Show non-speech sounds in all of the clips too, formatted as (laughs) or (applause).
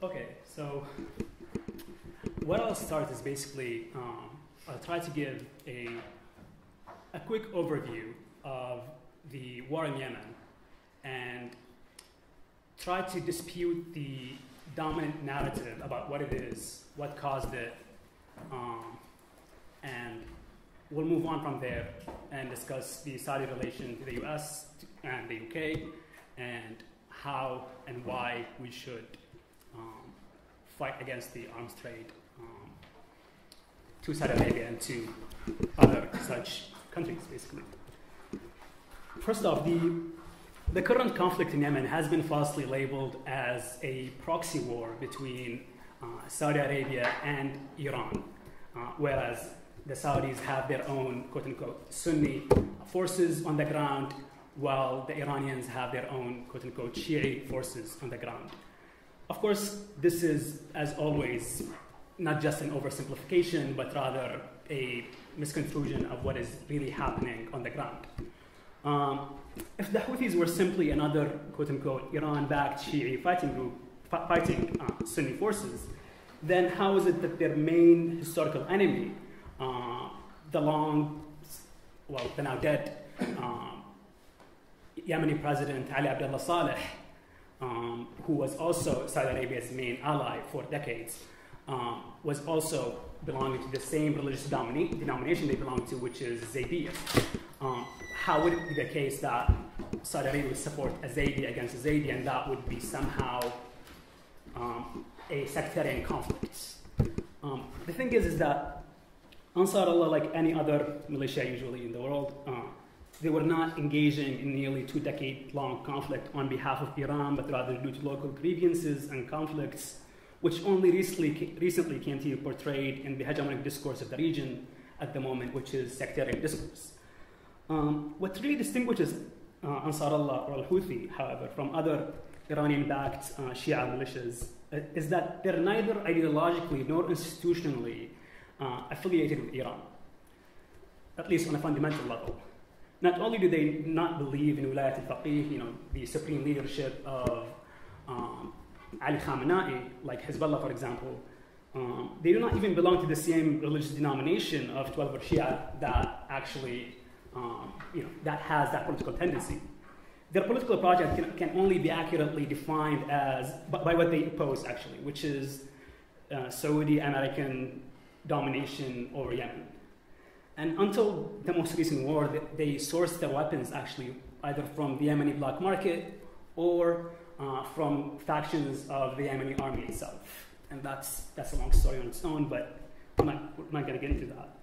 Okay, so what I'll start is basically um, I'll try to give a, a quick overview of the war in Yemen and try to dispute the dominant narrative about what it is, what caused it, um, and we'll move on from there and discuss the Saudi relation to the US and the UK and how and why we should um, fight against the arms trade um, to Saudi Arabia and to other such countries, basically. First off, the, the current conflict in Yemen has been falsely labeled as a proxy war between uh, Saudi Arabia and Iran, uh, whereas the Saudis have their own quote unquote Sunni forces on the ground, while the Iranians have their own quote unquote Shi'i forces on the ground. Of course, this is, as always, not just an oversimplification, but rather a misconstruction of what is really happening on the ground. Um, if the Houthis were simply another quote unquote Iran backed Shi'i fighting group, fighting uh, Sunni forces, then how is it that their main historical enemy, uh, the long, well, the now dead um, Yemeni president Ali Abdullah Saleh, um, who was also Saudi Arabia's main ally for decades, um, was also belonging to the same religious denomination they belong to, which is Zaydiyya. Um, how would it be the case that Saudi Arabia would support a Zaydi against a Zaydi and that would be somehow um, a sectarian conflict? Um, the thing is, is that Ansar Allah, like any other militia usually in the world, uh, they were not engaging in nearly two decade long conflict on behalf of Iran, but rather due to local grievances and conflicts, which only recently, recently came to be portrayed in the hegemonic discourse of the region at the moment, which is sectarian discourse. Um, what really distinguishes uh, Ansar Allah or Al Houthi, however, from other Iranian backed uh, Shia militias uh, is that they're neither ideologically nor institutionally uh, affiliated with Iran, at least on a fundamental level. Not only do they not believe in Wilayat al Faqih, you know, the supreme leadership of um, Ali Khamenei, like Hezbollah, for example, um, they do not even belong to the same religious denomination of Twelver Shia that actually, um, you know, that has that political tendency. Their political project can, can only be accurately defined as by, by what they oppose, actually, which is uh, Saudi American domination over Yemen. And until the most recent war, they sourced their weapons actually either from the Yemeni black market or uh, from factions of the Yemeni army itself. And that's, that's a long story on its own, but I'm not, I'm not going to get into that.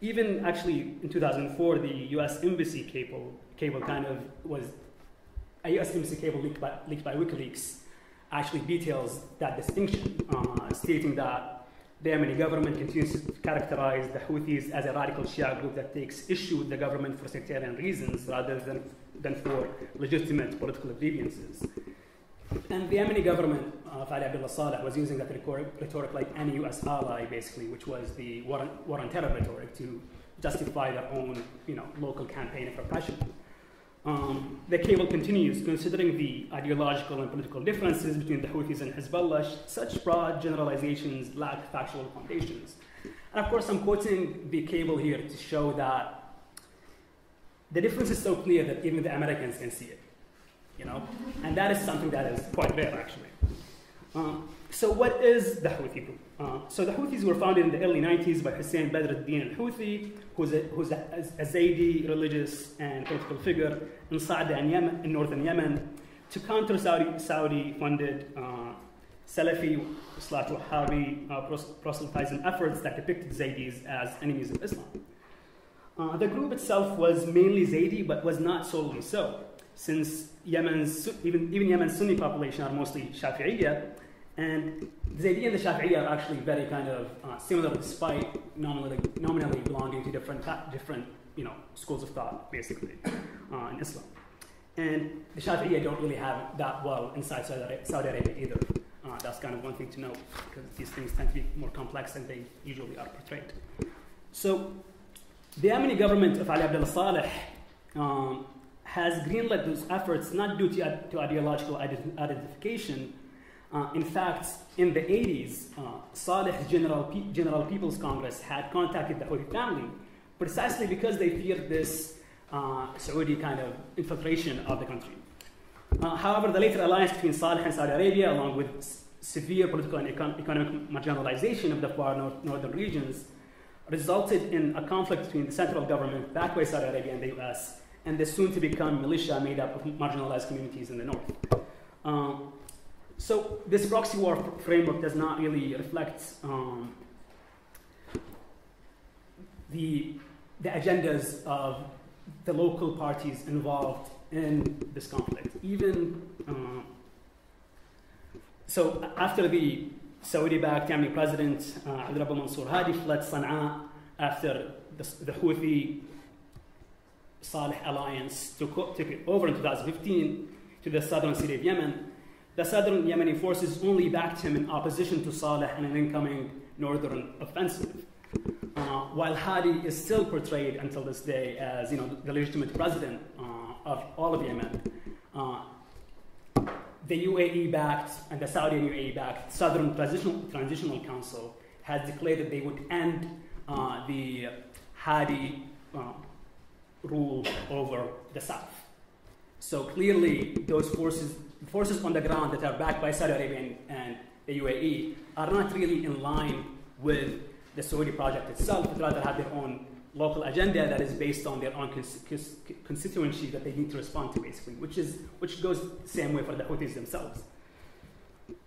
Even actually in 2004, the US Embassy cable, cable kind of was, a US Embassy cable leaked by, leaked by WikiLeaks actually details that distinction, uh, stating that Yemeni government continues to characterize the Houthis as a radical Shia group that takes issue with the government for sectarian reasons rather than, than for legitimate political grievances. And the Yemeni government uh, of Ali Abdullah Saleh was using that rhetoric like any US ally, basically, which was the war on, war on terror rhetoric to justify their own you know, local campaign of repression. Um, the cable continues, considering the ideological and political differences between the Houthis and Hezbollah, such broad generalizations lack factual foundations. And of course, I'm quoting the cable here to show that the difference is so clear that even the Americans can see it. You know? And that is something that is quite rare, actually. Um, so, what is the Houthi group? Uh, so, the Houthis were founded in the early 90s by Hussein Badruddin al Houthi, who's, a, who's a, a Zaydi religious and political figure in Sa'da in, Yemen, in northern Yemen to counter Saudi, Saudi funded uh, Salafi slash Wahhabi uh, proselytizing efforts that depicted Zaydis as enemies of Islam. Uh, the group itself was mainly Zaydi, but was not solely so, since Yemen's, even, even Yemen's Sunni population are mostly Shafi'iyya, and the Zaydiyya and the Shafi'iyya are actually very kind of uh, similar despite nominally, nominally belonging to different, different you know, schools of thought, basically, uh, in Islam. And the Shafi'iyya don't really have that well inside Saudi Arabia either. Uh, that's kind of one thing to know, because these things tend to be more complex than they usually are portrayed. So, the Yemeni government of Ali Abdullah Saleh um, has greenlit those efforts not due to, to ideological identification, Uh, in fact, in the 80s, uh, Saleh's General, General People's Congress had contacted the Houthi family precisely because they feared this uh, Saudi kind of infiltration of the country. Uh, however, the later alliance between Saleh and Saudi Arabia, along with severe political and econ- economic marginalization of the far north- northern regions, resulted in a conflict between the central government, backed by Saudi Arabia and the US, and the soon to become militia made up of marginalized communities in the north. Um, so this proxy war framework does not really reflect um, the, the agendas of the local parties involved in this conflict. Even um, so, after the Saudi-backed Yemeni president uh, Abdul Mansour Hadi fled Sana'a after the, the Houthi Saleh alliance took, took it over in 2015 to the southern city of Yemen, the southern Yemeni forces only backed him in opposition to Saleh in an incoming northern offensive. Uh, while Hadi is still portrayed until this day as you know, the legitimate president uh, of all of Yemen, uh, the UAE backed and the Saudi and UAE backed Southern Transitional, Transitional Council has declared that they would end uh, the Hadi uh, rule over the South. So clearly, those forces, forces on the ground that are backed by Saudi Arabia and, and the UAE are not really in line with the Saudi project itself, but rather have their own local agenda that is based on their own cons- cons- constituency that they need to respond to, basically, which is which goes the same way for the Houthis themselves.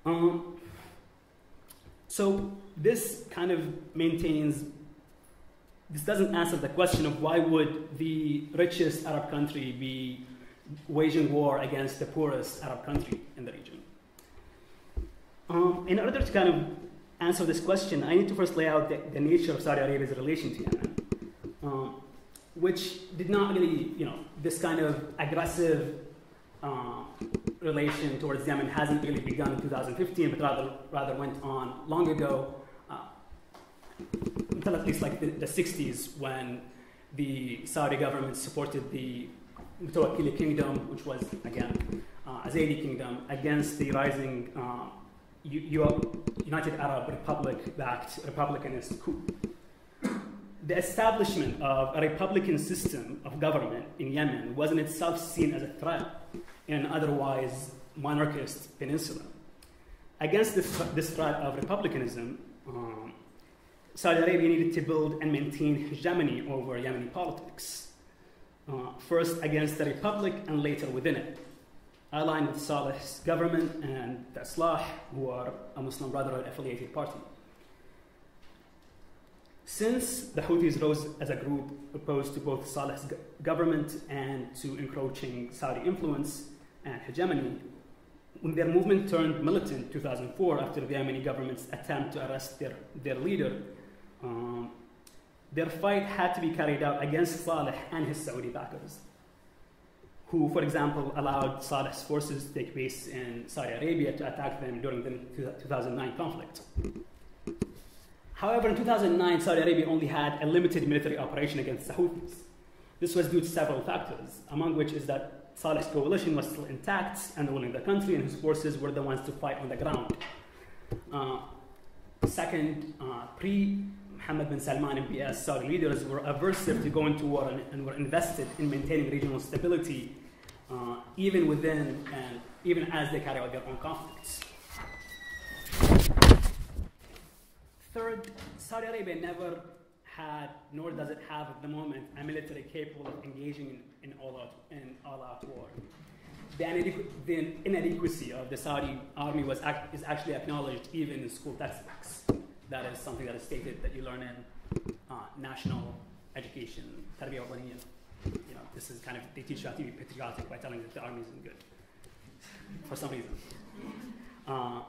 Um, so this kind of maintains. This doesn't answer the question of why would the richest Arab country be waging war against the poorest Arab country in the region. Um, in order to kind of answer this question, I need to first lay out the, the nature of Saudi Arabia's relation to Yemen, um, which did not really, you know, this kind of aggressive uh, relation towards Yemen hasn't really begun in 2015, but rather, rather went on long ago, uh, until at least like the, the 60s when the Saudi government supported the Mutawakkili kingdom, which was, again, uh, a Zaydi kingdom, against the rising uh, United Arab Republic backed republicanist coup. The establishment of a republican system of government in Yemen was in itself seen as a threat in an otherwise monarchist peninsula. Against this, this threat of republicanism, um, Saudi Arabia needed to build and maintain hegemony over Yemeni politics, uh, first against the republic and later within it aligned with Saleh's government and the Islah, who are a Muslim Brotherhood affiliated party. Since the Houthis rose as a group opposed to both Saleh's government and to encroaching Saudi influence and hegemony, when their movement turned militant in 2004 after the Yemeni government's attempt to arrest their, their leader, um, their fight had to be carried out against Saleh and his Saudi backers who, for example, allowed Saleh's forces to take base in Saudi Arabia to attack them during the 2009 conflict. However, in 2009, Saudi Arabia only had a limited military operation against the Houthis. This was due to several factors, among which is that Saleh's coalition was still intact and ruling the country, and his forces were the ones to fight on the ground. Uh, second, uh, pre Mohammed bin Salman MBS Saudi leaders were aversive to going to war and, were invested in maintaining regional stability, uh, even within and even as they carry out their own conflicts. Third, Saudi Arabia never had, nor does it have at the moment, a military capable of engaging in, in all-out all-out war. The, inadequ- the inadequacy of the Saudi army was act- is actually acknowledged even in school textbooks. That is something that is stated that you learn in uh, national education, tarbiyah wataniyya. You know, this is kind of they teach you how to be patriotic by telling you that the army isn't good for some reason. Uh,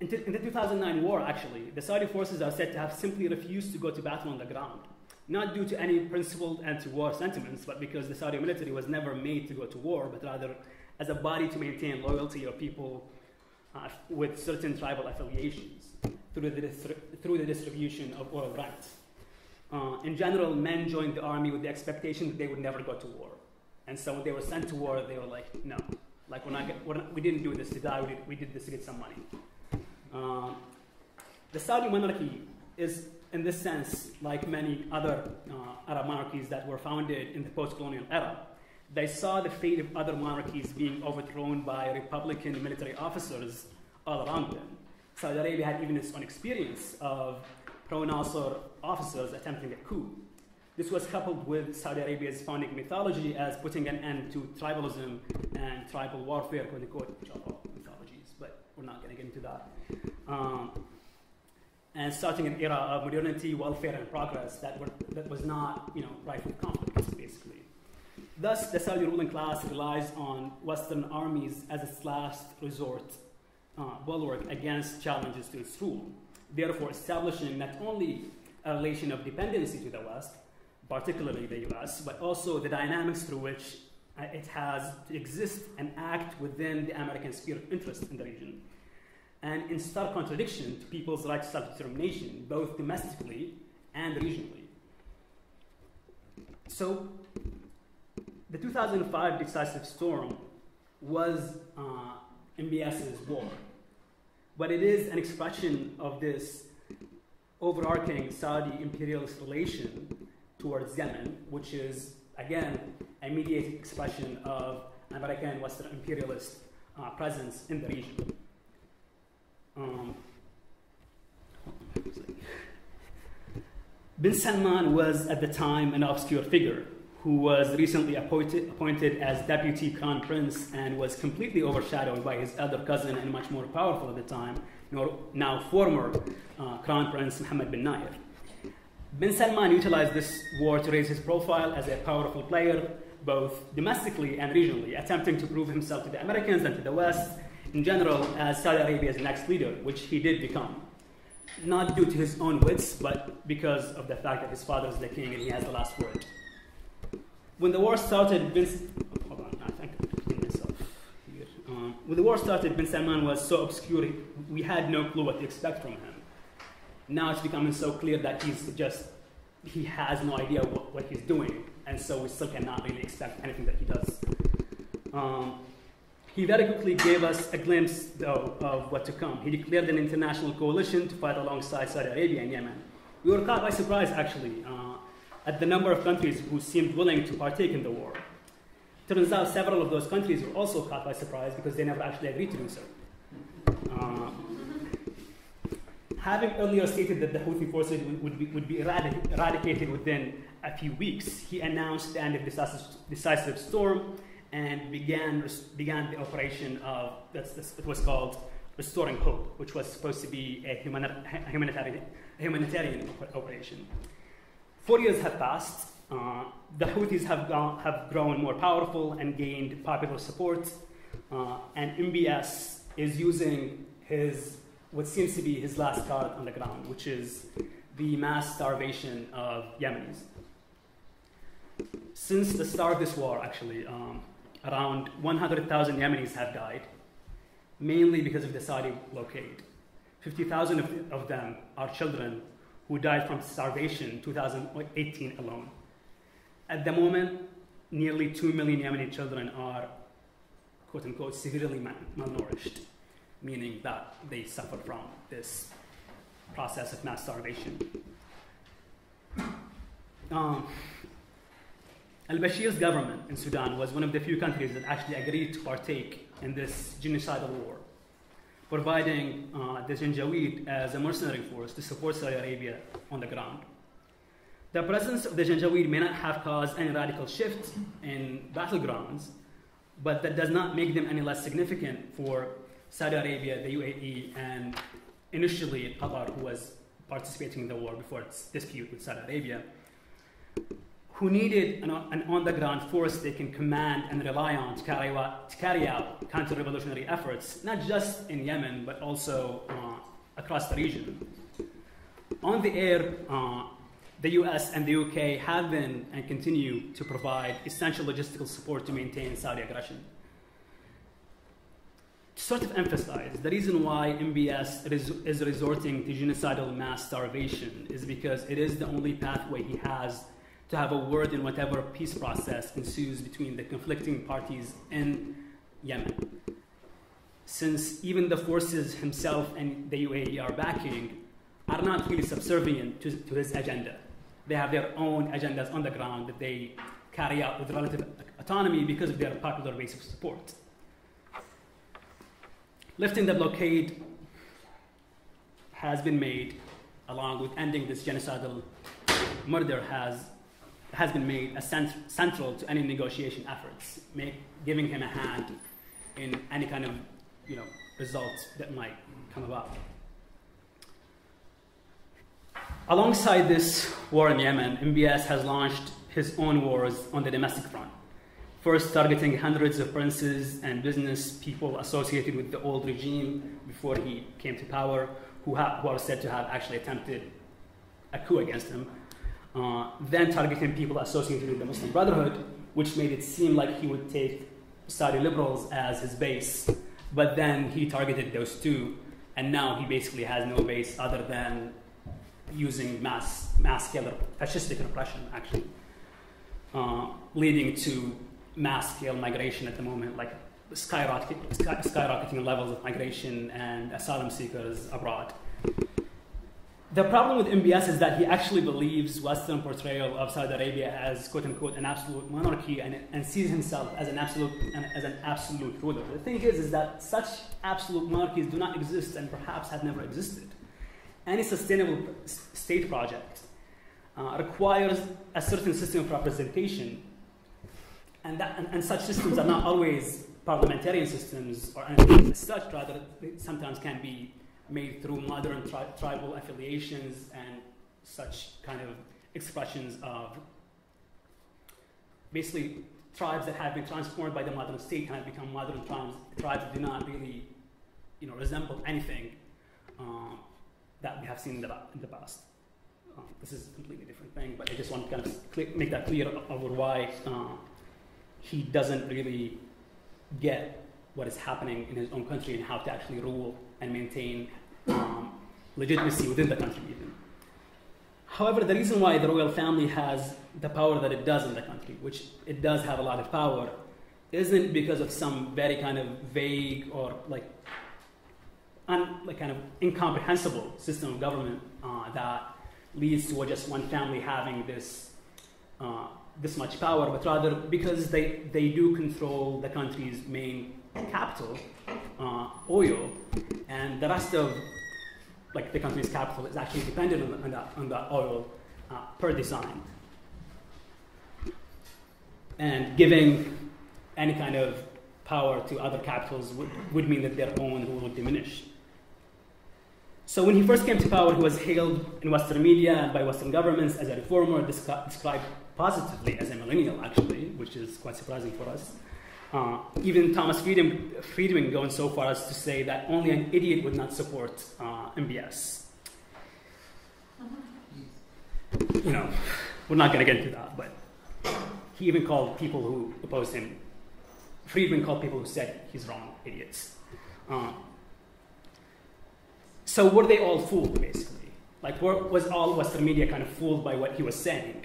in, in the 2009 war, actually, the Saudi forces are said to have simply refused to go to battle on the ground, not due to any principled anti-war sentiments, but because the Saudi military was never made to go to war, but rather as a body to maintain loyalty of people uh, with certain tribal affiliations through the, through the distribution of oil rights. Uh, in general, men joined the army with the expectation that they would never go to war. And so when they were sent to war, they were like, no, Like we're not, we're not, we didn't do this to die. We did, we did this to get some money. Um, the Saudi monarchy is, in this sense, like many other uh, Arab monarchies that were founded in the post-colonial era. They saw the fate of other monarchies being overthrown by Republican military officers all around them. Saudi Arabia had even its own experience of pro-Nasser officers attempting a coup. This was coupled with Saudi Arabia's founding mythology as putting an end to tribalism and tribal warfare, quote unquote, which are all mythologies, but we're not going to get into that. Um, and starting an era of modernity, welfare, and progress that, were, that was not, you know, rife with conflicts, basically. Thus, the Saudi ruling class relies on Western armies as its last resort uh, bulwark against challenges to its rule, therefore establishing not only a relation of dependency to the West, particularly the US, but also the dynamics through which uh, it has to exist and act within the American sphere of interest in the region. And in stark contradiction to people's right to self determination, both domestically and regionally. So, the 2005 decisive storm was uh, MBS's war, but it is an expression of this overarching Saudi imperialist relation towards Yemen, which is, again, a mediated expression of American Western imperialist uh, presence in the region. Um, Bin Salman was at the time an obscure figure who was recently appointed, appointed as deputy crown prince and was completely overshadowed by his elder cousin and much more powerful at the time, now former uh, crown prince Mohammed bin Nayef. Bin Salman utilized this war to raise his profile as a powerful player, both domestically and regionally, attempting to prove himself to the Americans and to the West in general as Saudi Arabia's next leader, which he did become. Not due to his own wits, but because of the fact that his father is the king and he has the last word. When the war started, hold on, I think I myself here. Um, when the war started, Bin Salman was so obscure, we had no clue what to expect from him. Now it's becoming so clear that he's just, he has no idea what, what he's doing, and so we still cannot really expect anything that he does. Um, he very quickly gave us a glimpse, though, of what to come. He declared an international coalition to fight alongside Saudi Arabia and Yemen. We were caught by surprise, actually. Uh, at the number of countries who seemed willing to partake in the war. Turns out several of those countries were also caught by surprise because they never actually agreed to do so. Uh, having earlier stated that the Houthi forces would, be, would be eradic- eradicated within a few weeks, he announced the end of decisive, decisive storm and began, began the operation of, that's, it was called Restoring Hope, which was supposed to be a humanitarian, humanitarian operation. Four years have passed. Uh, the Houthis have, gone, have grown more powerful and gained popular support. Uh, and MBS is using his, what seems to be his last card on the ground, which is the mass starvation of Yemenis. Since the start of this war, actually, um, around 100,000 Yemenis have died, mainly because of the Saudi blockade. 50,000 of, of them are children who died from starvation in 2018 alone. At the moment, nearly 2 million Yemeni children are, quote unquote, severely malnourished, meaning that they suffer from this process of mass starvation. Um, Al Bashir's government in Sudan was one of the few countries that actually agreed to partake in this genocidal war providing uh, the Janjaweed as a mercenary force to support Saudi Arabia on the ground. The presence of the Janjaweed may not have caused any radical shift in battlegrounds, but that does not make them any less significant for Saudi Arabia, the UAE, and initially Qatar, who was participating in the war before its dispute with Saudi Arabia who needed an, an force they can command and rely on to carry out, to carry out counter revolutionary efforts, not just in Yemen, but also uh, across the region. On the air, uh, the US and the UK have been and continue to provide essential logistical support to maintain Saudi aggression. To sort of emphasize, the reason why MBS is resorting to genocidal mass starvation is because it is the only pathway he has to have a word in whatever peace process ensues between the conflicting parties in Yemen. Since even the forces himself and the UAE are backing are not really subservient to, to his agenda. They have their own agendas on the ground that they carry out with relative autonomy because of their popular base of support. Lifting the blockade has been made, along with ending this genocidal murder, has, has been made cent- central to any negotiation efforts, make, giving him a hand in any kind of you know, results that might come about. Alongside this war in Yemen, MBS has launched his own wars on the domestic front. First, targeting hundreds of princes and business people associated with the old regime before he came to power, who, who are said to have actually attempted a coup against him. Uh, then, targeting people associated with the Muslim Brotherhood, which made it seem like he would take Saudi liberals as his base. But then he targeted those two, and now he basically has no base other than using mass, mass scale fascistic repression, actually, uh, leading to mass scale migration at the moment, like skyrocketing, skyrocketing levels of migration and asylum seekers abroad. The problem with MBS is that he actually believes Western portrayal of Saudi Arabia as quote unquote an absolute monarchy and, and sees himself as an absolute as an absolute ruler. The thing is, is that such absolute monarchies do not exist and perhaps have never existed. Any sustainable state project uh, requires a certain system of representation, and, that, and, and, such systems are not always parliamentarian systems or anything. As such, rather, sometimes can be made through modern tri- tribal affiliations and such kind of expressions of basically tribes that have been transformed by the modern state have become modern tribes, tribes do not really you know, resemble anything. Um, that we have seen in the, in the past. Um, this is a completely different thing, but I just want to kind of make that clear over why uh, he doesn't really get what is happening in his own country and how to actually rule and maintain um, legitimacy within the country, even. However, the reason why the royal family has the power that it does in the country, which it does have a lot of power, isn't because of some very kind of vague or like un, like kind of incomprehensible system of government uh, that leads to just one family having this uh, this much power, but rather because they, they do control the country's main capital, uh, oil, and the rest of like the country's capital is actually dependent on, on, that, on that oil uh, per design. And giving any kind of power to other capitals would, would mean that their own would diminish. So when he first came to power, he was hailed in Western media and by Western governments as a reformer, described positively as a millennial, actually, which is quite surprising for us. Uh, even Thomas Friedman, Friedman going so far as to say that only an idiot would not support uh, MBS. You know, we're not going to get into that, but he even called people who opposed him, Friedman called people who said he's wrong idiots. Uh, so were they all fooled, basically? Like, were, was all Western media kind of fooled by what he was saying?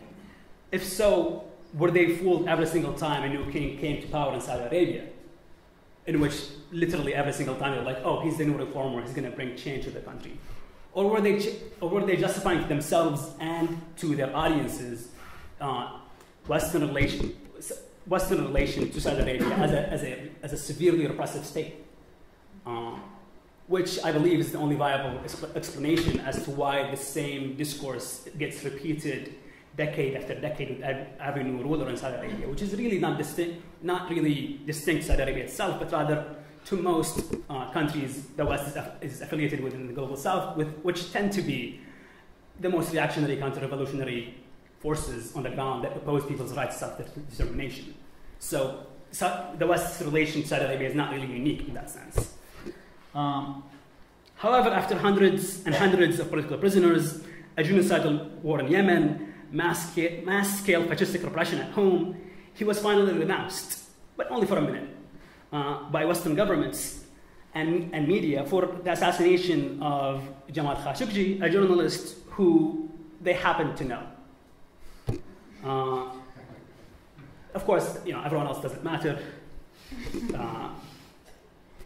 If so, were they fooled every single time a new king came to power in Saudi Arabia? In which literally every single time they're like, oh, he's the new reformer, he's going to bring change to the country. Or were they, ch- or were they justifying to themselves and to their audiences uh, Western relation, Western relation to Saudi Arabia as a, as a, as a severely repressive state? Uh, which I believe is the only viable explanation as to why the same discourse gets repeated decade after decade with every new ruler in Saudi Arabia, which is really not distinct, not really distinct Saudi Arabia itself, but rather to most uh, countries the West is, is, affiliated with in the global South, with, which tend to be the most reactionary, counter-revolutionary forces on the ground that oppose people's rights to self-determination. So, so the West's relation to Saudi Arabia is not really unique in that sense. Um, however, after hundreds and hundreds of political prisoners, a genocidal war in Yemen, mass, scale, mass scale fascistic repression at home, he was finally renounced, but only for a minute, uh, by Western governments and, and media for the assassination of Jamal Khashoggi, a journalist who they happened to know. Uh, of course, you know, everyone else doesn't matter. Uh,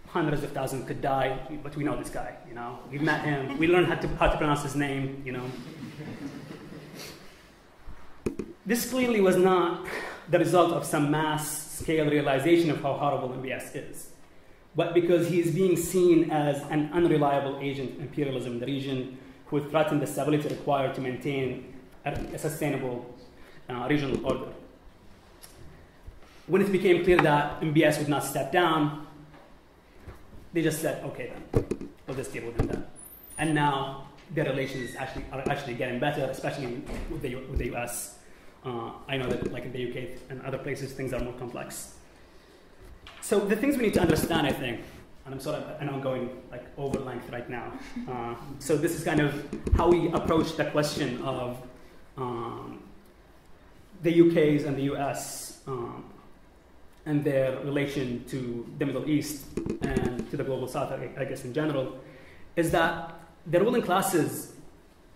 hundreds of thousands could die, but we know this guy, you know. We've met him. We learned how to, how to pronounce his name, you know. This clearly was not the result of some mass scale realization of how horrible MBS is, but because he is being seen as an unreliable agent of imperialism in the region who would threaten the stability required to maintain a, sustainable uh, regional order. When it became clear that MBS would not step down, they just said, okay, then we'll just deal with him then. And now their relations actually are actually getting better, especially with the, with the U.S. Uh, I know that, like in the UK and other places, things are more complex. So the things we need to understand, I think, and I'm sort of, and I'm going like over length right now. (laughs) Uh, so this is kind of how we approach the question of um, the UK's and the US um, and their relation to the Middle East and to the global South, I, I guess in general, is that the ruling classes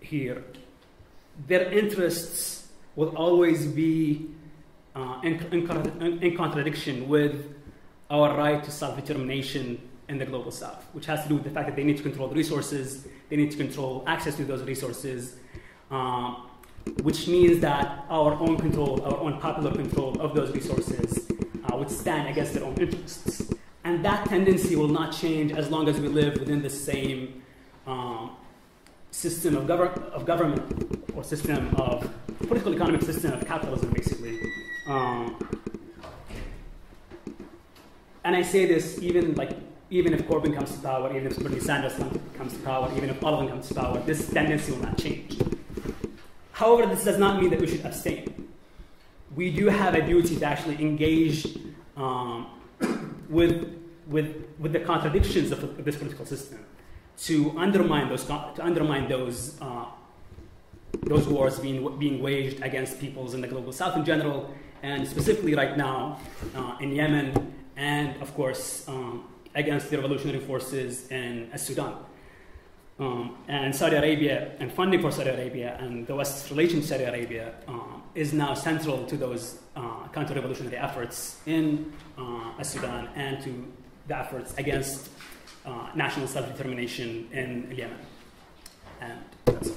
here, their interests will always be uh, in, in, in, contradiction with our right to self-determination in the global south, which has to do with the fact that they need to control the resources, they need to control access to those resources, uh, which means that our own control, our own popular control of those resources uh, would stand against their own interests. And that tendency will not change as long as we live within the same um, system of, govern- of government or system of political economic system of capitalism, basically. Um, and I say this even like even if Corbyn comes to power, even if Bernie Sanders comes to power, even if them comes to power, this tendency will not change. However, this does not mean that we should abstain. We do have a duty to actually engage um, (coughs) with, with, with the contradictions of, this political system, to undermine those, to undermine those, uh, those wars being, being waged against peoples in the global south in general, and specifically right now uh, in Yemen, and of course, um, against the revolutionary forces in Sudan. Um, and Saudi Arabia and funding for Saudi Arabia and the West's relation to Saudi Arabia um, is now central to those uh, counter-revolutionary efforts in uh, Sudan and to the efforts against uh, Uh, national self-determination in Yemen. And that's.